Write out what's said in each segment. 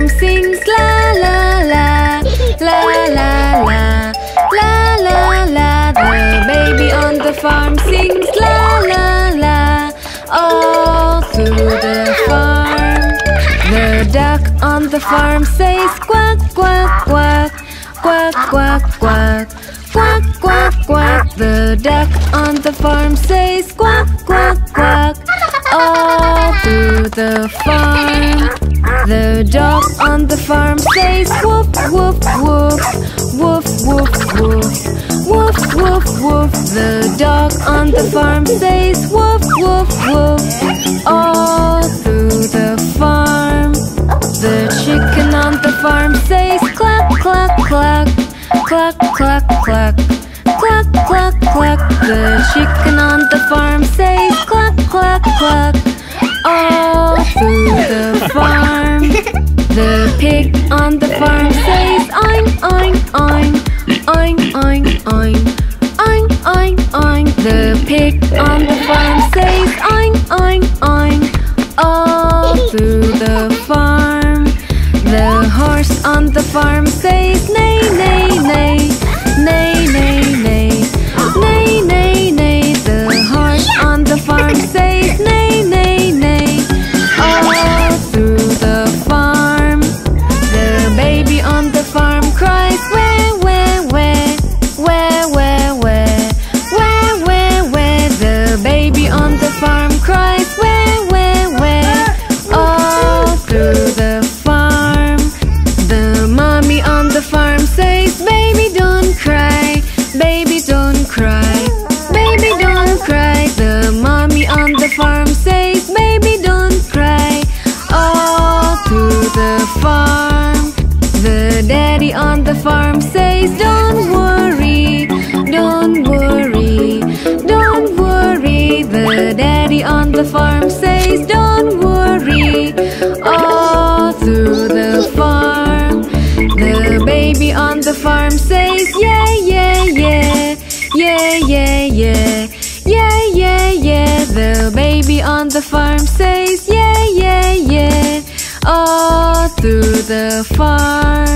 farm sings la la la La la la La la la. The baby on the farm sings la la la All through the farm. The duck on the farm says quack quack quack Quack quack quack Quack quack quack. The duck on the farm says quack quack The dog on the farm says woof woof woof Woof woof woof Woof woof woof. The dog on the farm says woof woof woof All through the farm. The chicken on the farm says pig on the farm says oink oink oink oink oink oink oink oink oink. The pig on the farm says through the farm. The baby on the farm says, Yeah, yeah, yeah, yeah, yeah, yeah, yeah, yeah, yeah. The baby on the farm says, Yeah, yeah, yeah, all through the farm.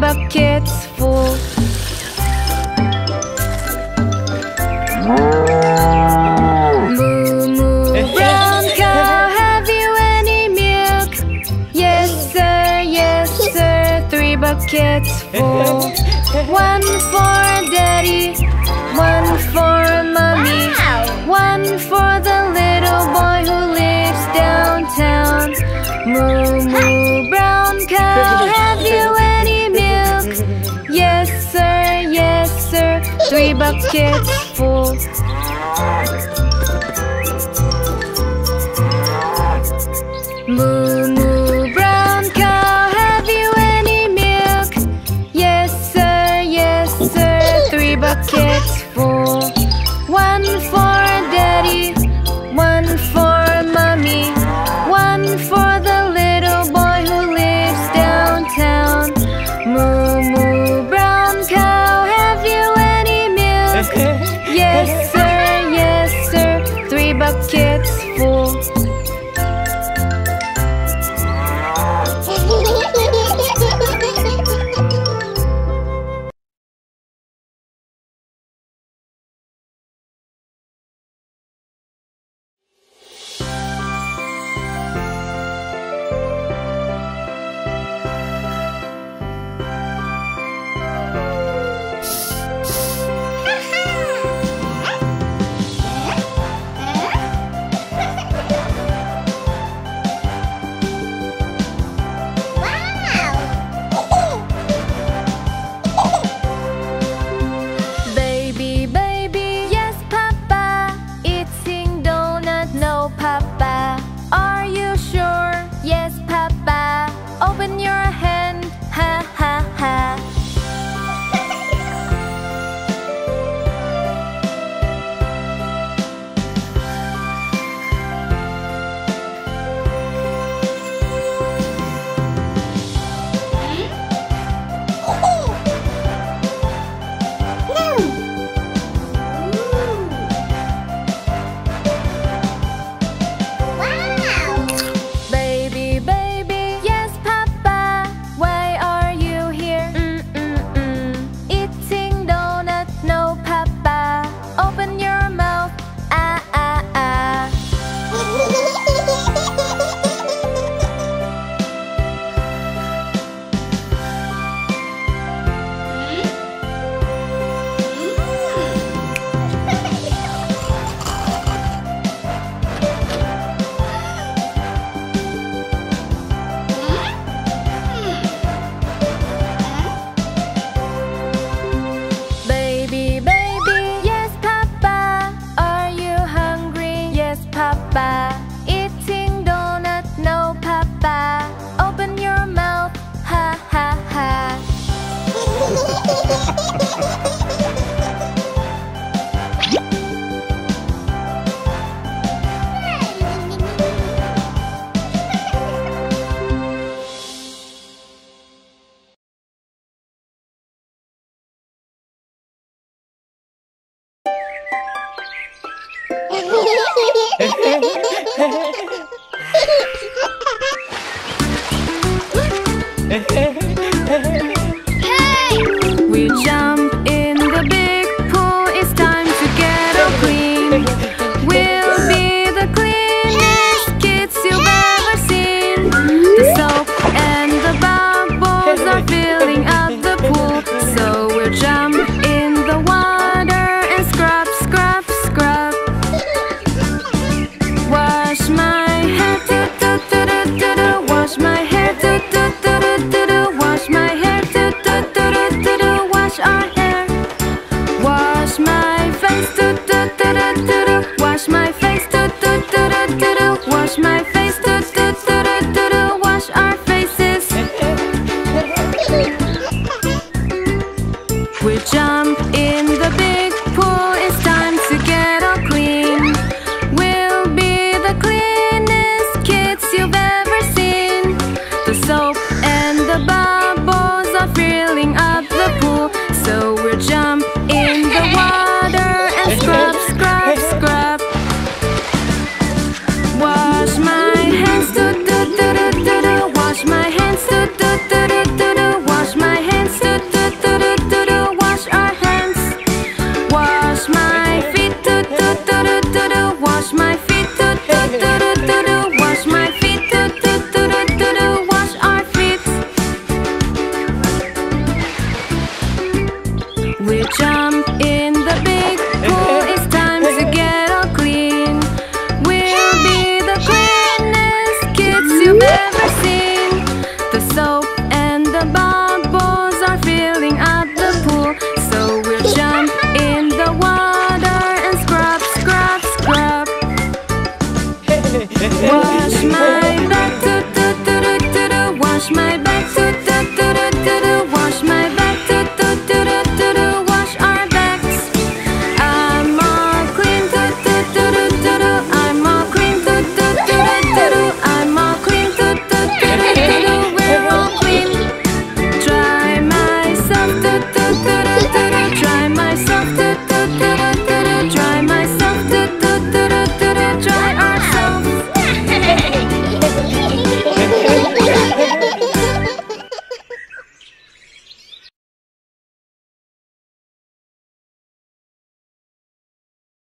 buckets full. Moo moo brown cow, have you any milk? Yes sir, yes sir, three buckets full. One for daddy, one for mommy, one for the little boy who lives downtown. Moo moo. buckets full. Move